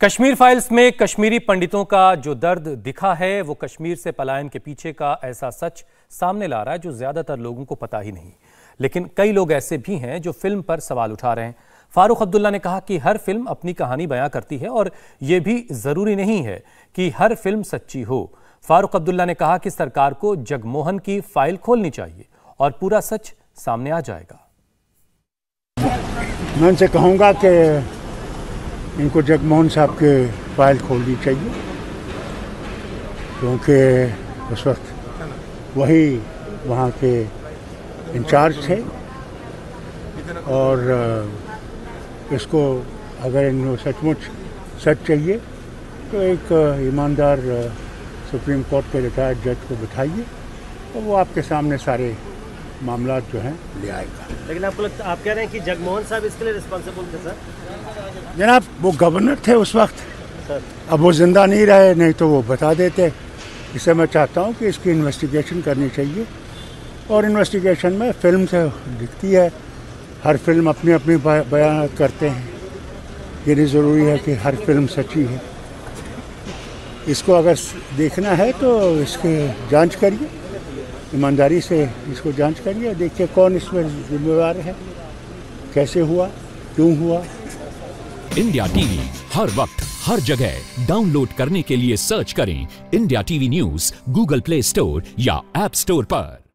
Kashmir files में कश्मीरी पंडितों का जो दर्द दिखा है, वो कश्मीर से पलायन के पीछे का ऐसा सच सामने ला रहा है जो ज़्यादातर लोगों को पता ही नहीं। लेकिन कई लोग ऐसे भी हैं जो फ़िल्म पर सवाल उठा रहे हैं। फारूक अब्दुल्ला ने कहा कि हर फ़िल्म अपनी कहानी बयां करती है और यह भी ज़रूरी नहीं है कि हर फ़िल्म सच्ची हो। फारूक अब्दुल्ला ने कहा कि सरकार को जगमोहन की फ़ाइल खोलनी चाहिए और पूरा सच सामने आ जाएगा। मैं उनसे कहूँगा कि इनको जगमोहन साहब के फ़ाइल खोलनी चाहिए क्योंकि उस वक्त वही वहाँ के इंचार्ज थे और इसको अगर इनको सचमुच सच चाहिए तो एक ईमानदार सुप्रीम कोर्ट के रिटायर्ड जज को बिठाइए तो वो आपके सामने सारे मामला जो है ले आएगा। लेकिन आपको लगता आप कह रहे हैं कि जगमोहन साहब इसके लिए रिस्पॉन्सिबल थे सर? जनाब वो गवर्नर थे उस वक्त। सर। अब वो ज़िंदा नहीं रहे नहीं तो वो बता देते। इससे मैं चाहता हूँ कि इसकी इन्वेस्टिगेशन करनी चाहिए। और इन्वेस्टिगेशन में फ़िल्म से दिखती है। हर फ़िल्म अपनी अपनी बयान करते हैं। ये नहीं ज़रूरी है कि हर फ़िल्म सच्ची है। इसको अगर देखना है तो इसके जाँच करिए। ईमानदारी से इसको जाँच करिए देखिए कौन इसमें जिम्मेवार है, कैसे हुआ, क्यों हुआ। इंडिया टीवी हर वक्त, हर जगह। डाउनलोड करने के लिए सर्च करें India TV news, Google Play Store या एप स्टोर पर।